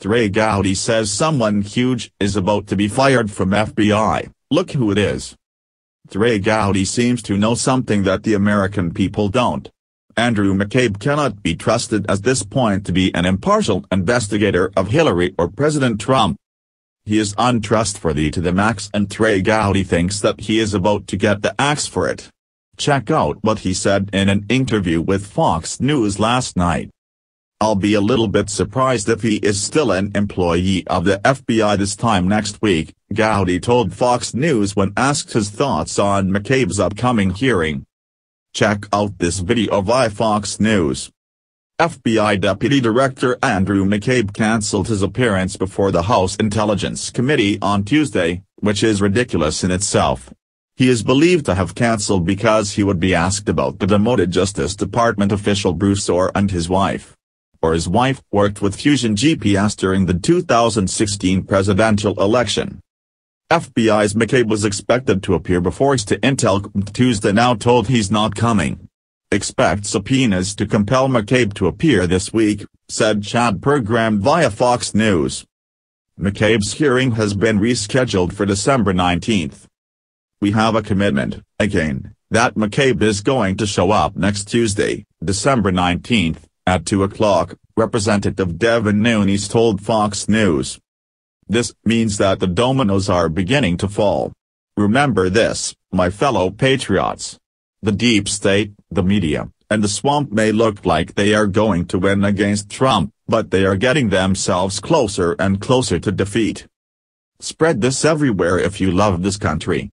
Trey Gowdy says someone huge is about to be fired from FBI, look who it is. Trey Gowdy seems to know something that the American people don't. Andrew McCabe cannot be trusted at this point to be an impartial investigator of Hillary or President Trump. He is untrustworthy to the max and Trey Gowdy thinks that he is about to get the axe for it. Check out what he said in an interview with Fox News last night. I'll be a little bit surprised if he is still an employee of the FBI this time next week, Gowdy told Fox News when asked his thoughts on McCabe's upcoming hearing. Check out this video via Fox News. FBI Deputy Director Andrew McCabe cancelled his appearance before the House Intelligence Committee on Tuesday, which is ridiculous in itself. He is believed to have cancelled because he would be asked about the demoted Justice Department official Bruce Ohr and his wife. Or his wife worked with Fusion GPS during the 2016 presidential election. FBI's McCabe was expected to appear before to Intel Tuesday now told he's not coming. Expect subpoenas to compel McCabe to appear this week, said Chad Pergram via Fox News. McCabe's hearing has been rescheduled for December 19. We have a commitment, again, that McCabe is going to show up next Tuesday, December 19, at 2 o'clock, Representative Devin Nunes told Fox News. This means that the dominoes are beginning to fall. Remember this, my fellow patriots. The deep state, the media, and the swamp may look like they are going to win against Trump, but they are getting themselves closer and closer to defeat. Spread this everywhere if you love this country.